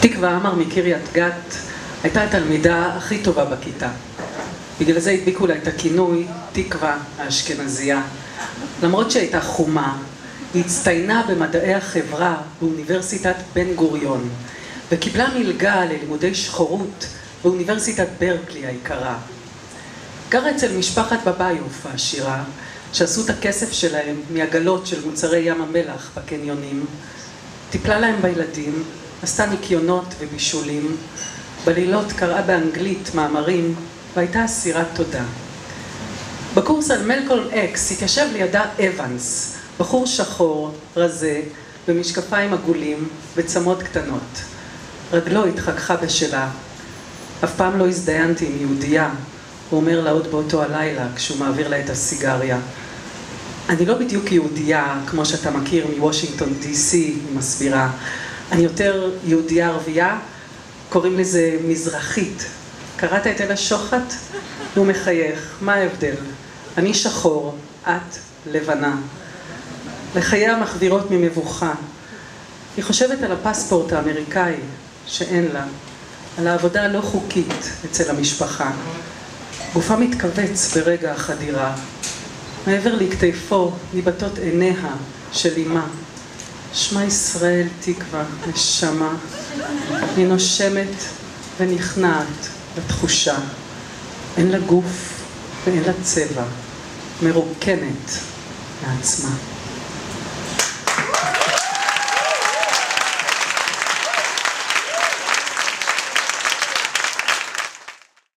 תקווה עמר מקריית גת הייתה התלמידה הכי טובה בכיתה. בגלל זה הדביקו לה את הכינוי תקווה האשכנזייה. למרות שהייתה חומה, היא הצטיינה במדעי החברה באוניברסיטת בן גוריון, וקיבלה מלגה ללימודי שחורות באוניברסיטת ברקלי היקרה. גרה אצל משפחת בביוף העשירה, שעשו את הכסף שלהם מעגלות של מוצרי ים המלח בקניונים, טיפלה להם בילדים, עשתה ניקיונות ובישולים, בלילות קראה באנגלית מאמרים והייתה אסירת תודה. בקורס על מלקולם אקס התיישב לידה אבנס, בחור שחור, רזה, במשקפיים עגולים וצמות קטנות. רגלו התחככה בשלה. אף פעם לא הזדיינתי עם יהודייה, הוא אומר לה עוד באותו הלילה כשהוא מעביר לה את הסיגריה. אני לא בדיוק יהודייה כמו שאתה מכיר מוושינגטון די.סי, היא מסבירה. אני יותר יהודייה ערבייה, קוראים לזה מזרחית. קראת את אלה שוחט? הוא מחייך, מה ההבדל? אני שחור, את לבנה. לחייה מחדירות ממבוכה. היא חושבת על הפספורט האמריקאי, שאין לה, על העבודה הלא חוקית אצל המשפחה. גופה מתכווץ ברגע החדירה. מעבר לכתפו ניבטות עיניה של אמה. שמע ישראל תקווה, נשמה. היא נושמת ונכנעת לתחושה. אין לה גוף ואין לה צבע. מרוקנת מעצמה.